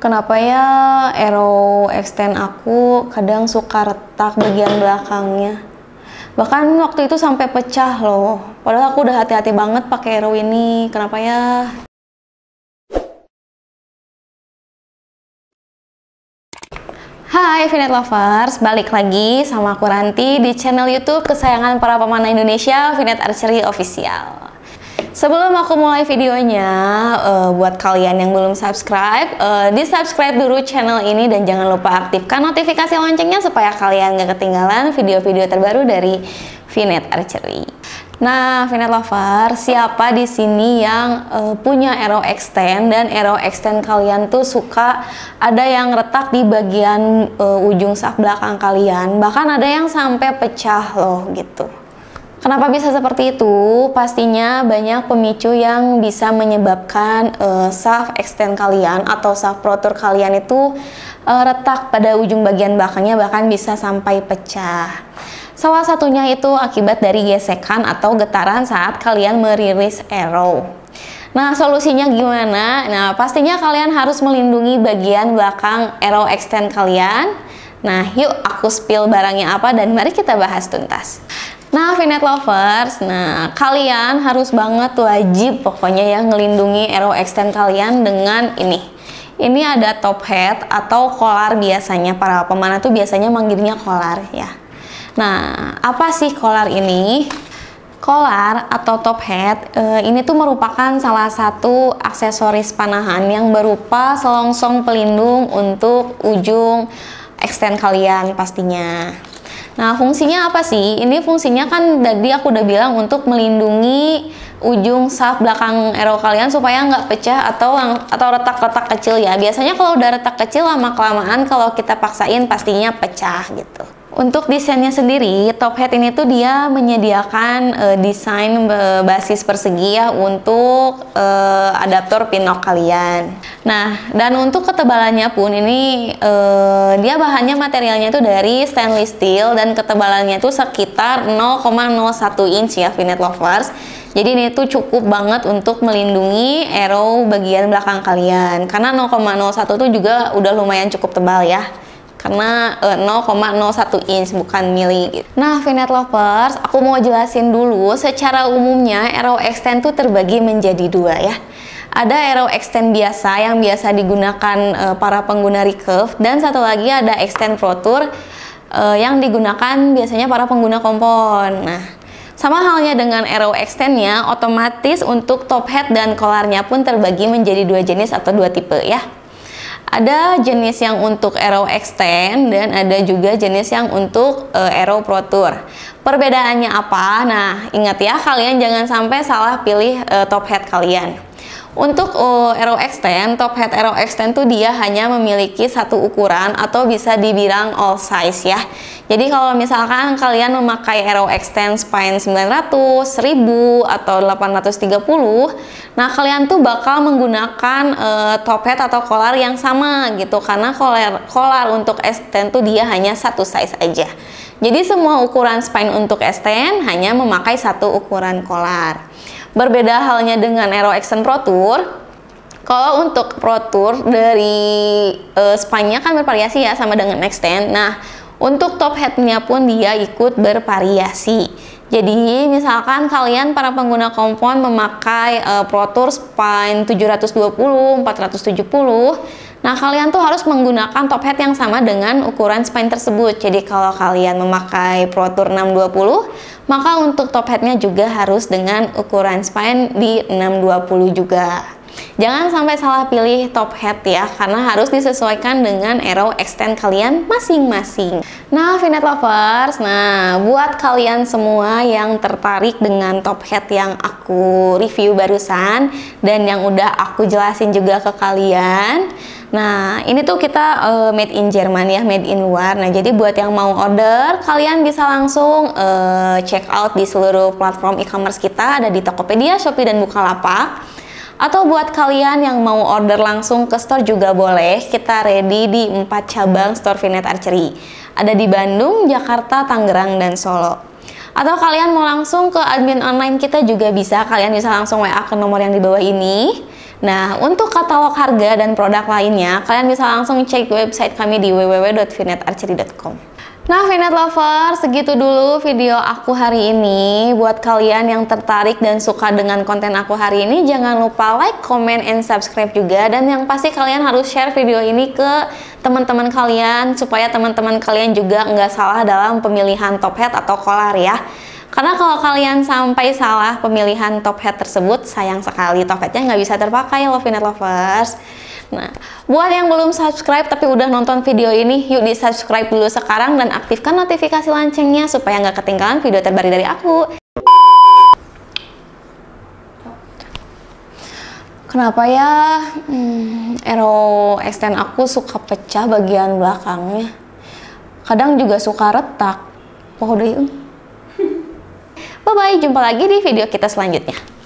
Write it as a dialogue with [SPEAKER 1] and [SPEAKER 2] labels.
[SPEAKER 1] Kenapa ya arrow extend aku kadang suka retak bagian belakangnya? Bahkan waktu itu sampai pecah loh. Padahal aku udah hati-hati banget pakai arrow ini. Kenapa ya? Hai Finet Lovers, balik lagi sama aku Ranti di channel YouTube kesayangan para pemanah Indonesia, Finet Archery Official. Sebelum aku mulai videonya, uh, buat kalian yang belum subscribe, uh, di subscribe dulu channel ini dan jangan lupa aktifkan notifikasi loncengnya supaya kalian gak ketinggalan video-video terbaru dari Finet Archery. Nah, Finet Lover, siapa di sini yang uh, punya arrow extend dan arrow extend kalian tuh suka ada yang retak di bagian uh, ujung sak belakang kalian, bahkan ada yang sampai pecah loh gitu. Kenapa bisa seperti itu? Pastinya banyak pemicu yang bisa menyebabkan uh, shaft extend kalian atau shaft protur kalian itu uh, retak pada ujung bagian belakangnya bahkan bisa sampai pecah. Salah satunya itu akibat dari gesekan atau getaran saat kalian merilis arrow. Nah, solusinya gimana? Nah, pastinya kalian harus melindungi bagian belakang arrow extend kalian. Nah, yuk aku spill barangnya apa dan mari kita bahas tuntas. Nah, Vinet Lovers, nah kalian harus banget wajib pokoknya ya ngelindungi arrow extend kalian dengan ini. Ini ada top hat atau kolar biasanya para pemanah tuh biasanya manggilnya kolar ya. Nah, apa sih kolar ini? Kolar atau top hat e, ini tuh merupakan salah satu aksesoris panahan yang berupa selongsong pelindung untuk ujung extend kalian pastinya. Nah, fungsinya apa sih? Ini fungsinya kan tadi aku udah bilang untuk melindungi ujung shaft belakang arrow kalian supaya nggak pecah atau atau retak-retak kecil ya. Biasanya kalau udah retak kecil lama kelamaan kalau kita paksain pastinya pecah gitu. Untuk desainnya sendiri, top hat ini tuh dia menyediakan uh, desain basis persegi ya untuk uh, adaptor pinlock kalian. Nah, dan untuk ketebalannya pun ini uh, dia bahannya materialnya itu dari stainless steel dan ketebalannya itu sekitar 0,01 inch ya Finet Lovers. Jadi ini tuh cukup banget untuk melindungi arrow bagian belakang kalian. Karena 0,01 tuh juga udah lumayan cukup tebal ya karena uh, 0,01 inch bukan mili. Nah, Vinet lovers, aku mau jelasin dulu secara umumnya arrow extend tuh terbagi menjadi dua ya. Ada arrow extend biasa yang biasa digunakan uh, para pengguna recurve dan satu lagi ada extend pro tour uh, yang digunakan biasanya para pengguna kompon. Nah, sama halnya dengan arrow extendnya, otomatis untuk top head dan collarnya pun terbagi menjadi dua jenis atau dua tipe ya. Ada jenis yang untuk arrow extend dan ada juga jenis yang untuk uh, arrow pro tour. Perbedaannya apa? Nah, ingat ya kalian jangan sampai salah pilih uh, top head kalian. Untuk uh, arrow extend, top head arrow extend tuh dia hanya memiliki satu ukuran atau bisa dibilang all size ya. Jadi kalau misalkan kalian memakai arrow extend spine 900, 1000 atau 830, nah kalian tuh bakal menggunakan uh, top head atau collar yang sama gitu karena collar collar untuk extend tuh dia hanya satu size aja. Jadi semua ukuran spine untuk extend hanya memakai satu ukuran collar. Berbeda halnya dengan Aero Action Pro Tour. Kalau untuk Pro Tour dari uh, spine-nya kan bervariasi ya sama dengan extend. Nah, untuk top head-nya pun dia ikut bervariasi. Jadi, misalkan kalian para pengguna kompon memakai uh, Pro Tour spine 720, 470, nah kalian tuh harus menggunakan top head yang sama dengan ukuran spine tersebut. Jadi, kalau kalian memakai Pro Tour 620, maka untuk top hatnya juga harus dengan ukuran spine di 620 juga. Jangan sampai salah pilih top hat ya, karena harus disesuaikan dengan arrow extend kalian masing-masing. Nah, Vinet Lovers, nah buat kalian semua yang tertarik dengan top hat yang aku review barusan dan yang udah aku jelasin juga ke kalian, Nah, ini tuh kita uh, made in Jerman ya, made in luar. Nah, jadi buat yang mau order, kalian bisa langsung uh, check out di seluruh platform e-commerce kita, ada di Tokopedia, Shopee, dan Bukalapak. Atau buat kalian yang mau order langsung ke store juga boleh, kita ready di 4 cabang store Vinet Archery. Ada di Bandung, Jakarta, Tangerang, dan Solo. Atau kalian mau langsung ke admin online kita juga bisa, kalian bisa langsung WA ke nomor yang di bawah ini Nah, untuk katalog harga dan produk lainnya, kalian bisa langsung cek website kami di www.vinetarchery.com. Nah, Vinet Lover, segitu dulu video aku hari ini. Buat kalian yang tertarik dan suka dengan konten aku hari ini, jangan lupa like, comment, and subscribe juga. Dan yang pasti kalian harus share video ini ke teman-teman kalian, supaya teman-teman kalian juga nggak salah dalam pemilihan top hat atau kolar ya. Karena kalau kalian sampai salah pemilihan top hat tersebut, sayang sekali top hatnya nggak bisa terpakai loh Finet Lovers. Nah, buat yang belum subscribe tapi udah nonton video ini, yuk di subscribe dulu sekarang dan aktifkan notifikasi loncengnya supaya nggak ketinggalan video terbaru dari aku. Kenapa ya hmm, Aero extend aku suka pecah bagian belakangnya? Kadang juga suka retak. Poho deh. Bye-bye, jumpa lagi di video kita selanjutnya.